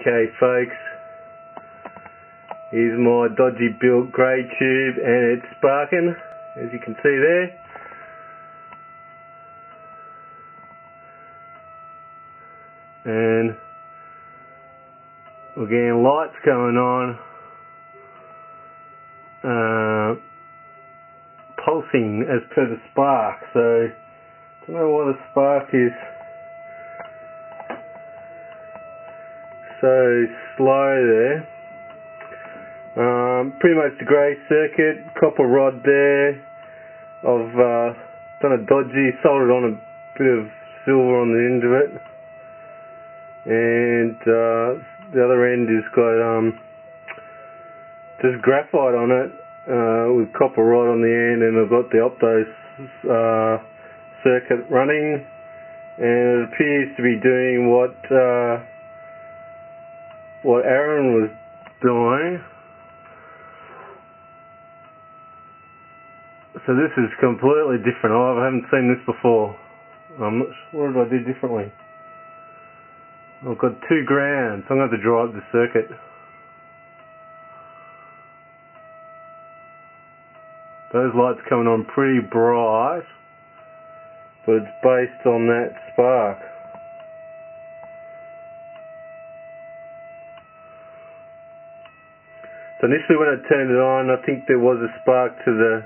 Okay folks, here's my dodgy built Gray tube and it's sparking as you can see there. And we're getting lights going on, uh, pulsing as per the spark, so I don't know why the spark is so slow there. Um, pretty much the Gray circuit, copper rod there. I've uh, done a dodgy, soldered on a bit of silver on the end of it. And uh, the other end has got um, just graphite on it uh, with copper rod on the end and I've got the Optos uh, circuit running and it appears to be doing what uh, what Aaron was doing. So this is completely different. Oh, I haven't seen this before. I'm not sure what did I do differently. I've got two grounds. I'm going to have to draw up the circuit. Those lights coming on pretty bright, but it's based on that spark. So initially when I turned it on, I think there was a spark to the,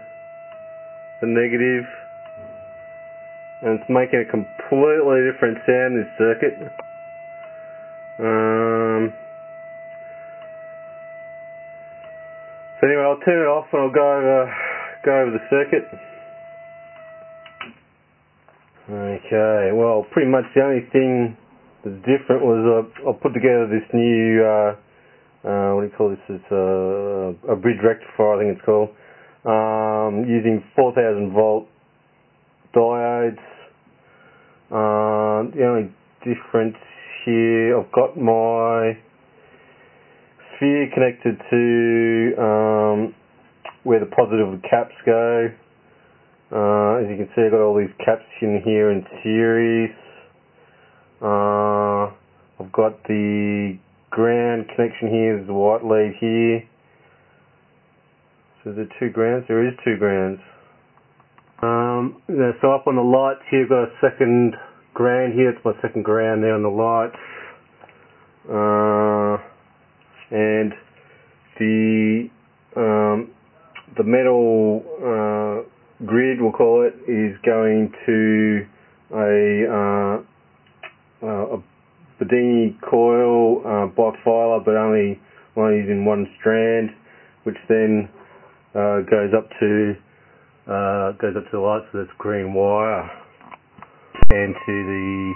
the negative, and it's making a completely different sound, this circuit. Um, so anyway, I'll turn it off and I'll go over, go over the circuit. Okay, well pretty much the only thing that's different was I, I put together this new uh, uh, what do you call this? It's a, a bridge rectifier, I think it's called, um, using 4,000 volt diodes. Uh, the only difference here, I've got my sphere connected to um, where the positive caps go. Uh, as you can see, I've got all these caps in here in series. Uh, I've got the ground connection here is the white lead here. So there two grounds? There is two grounds. Um, so up on the lights here, I've got a second ground here. It's my second ground there on the lights. Uh, and the um, the metal uh, grid, we'll call it, is going to a, uh, uh a Bedini coil, uh, filer, but only one using one strand, which then uh, goes up to uh, goes up to the lights with this green wire and to the